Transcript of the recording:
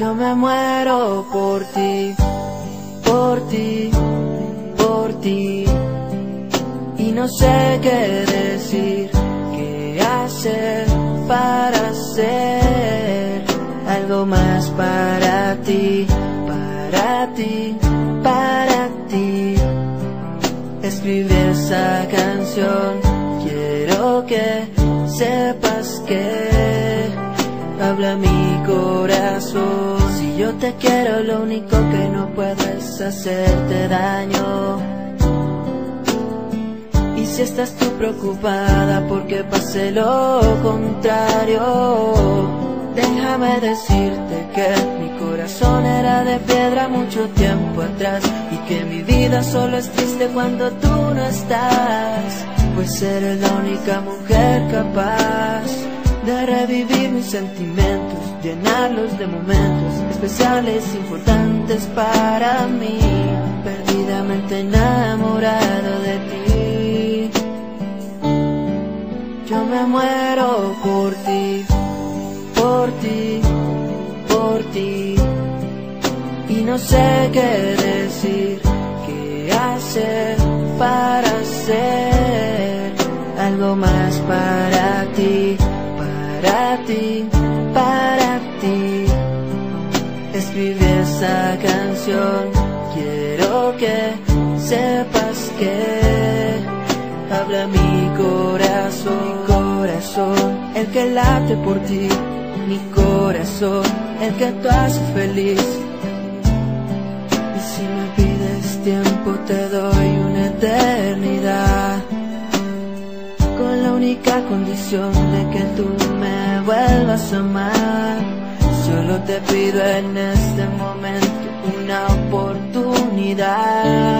Yo me muero por ti, por ti, por ti. Y no sé qué decir, qué hacer para ser algo más para ti, para ti, para ti. Escribí esa canción, quiero que sepas que habla mi corazón. Si yo te quiero, lo único que no puedo es hacerte daño. Y si estás tú preocupada porque pase lo contrario, déjame decirte que mi corazón era de piedra mucho tiempo atrás y que mi vida solo es triste cuando tú no estás, pues eres la única mujer capaz de revivir mis sentimientos, llenarlos de momentos especiales, importantes para mí, perdidamente enamorado de ti. Yo me muero por ti, por ti, por ti, y no sé qué decir, qué hacer para ser algo más para para ti. Escribí esa canción, quiero que sepas que habla mi corazón, mi corazón, el que late por ti, mi corazón, el que tú haces feliz. única condición de que tú me vuelvas a amar. Solo te pido en este momento una oportunidad.